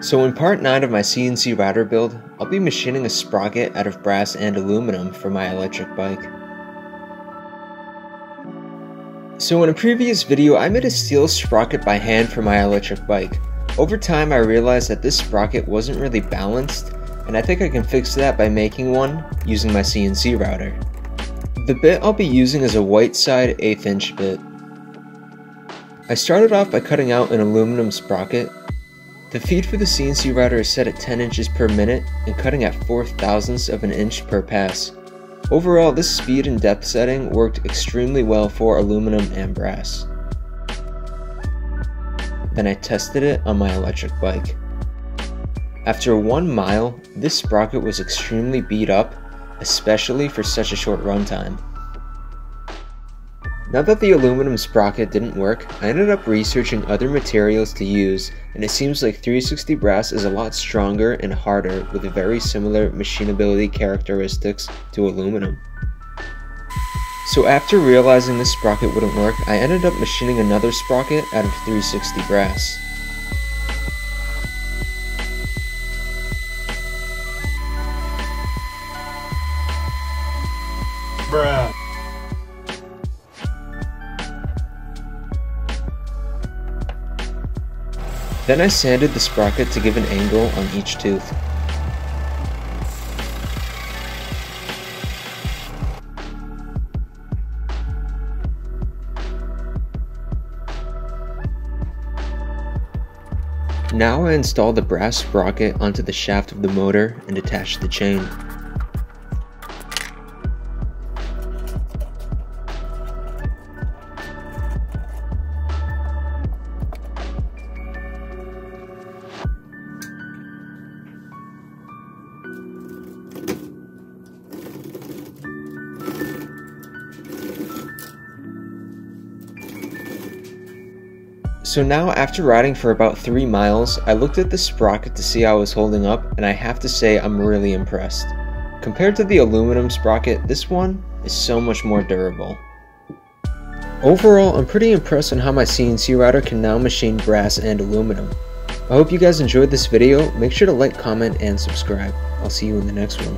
So in part 9 of my CNC router build, I'll be machining a sprocket out of brass and aluminum for my electric bike. So in a previous video, I made a steel sprocket by hand for my electric bike. Over time, I realized that this sprocket wasn't really balanced, and I think I can fix that by making one using my CNC router. The bit I'll be using is a Whiteside 8th inch bit. I started off by cutting out an aluminum sprocket the feed for the CNC router is set at 10 inches per minute and cutting at 4 thousandths of an inch per pass. Overall, this speed and depth setting worked extremely well for aluminum and brass. Then I tested it on my electric bike. After one mile, this sprocket was extremely beat up, especially for such a short runtime. Now that the aluminum sprocket didn't work, I ended up researching other materials to use, and it seems like 360 brass is a lot stronger and harder with very similar machinability characteristics to aluminum. So after realizing this sprocket wouldn't work, I ended up machining another sprocket out of 360 brass. Bruh. Then I sanded the sprocket to give an angle on each tooth. Now I install the brass sprocket onto the shaft of the motor and attach the chain. So now after riding for about 3 miles, I looked at the sprocket to see how it was holding up and I have to say I'm really impressed. Compared to the aluminum sprocket, this one is so much more durable. Overall, I'm pretty impressed on how my CNC router can now machine brass and aluminum. I hope you guys enjoyed this video, make sure to like, comment, and subscribe. I'll see you in the next one.